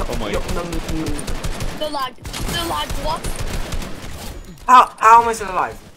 Oh my. The lag. The lag. What? How, how am I still alive?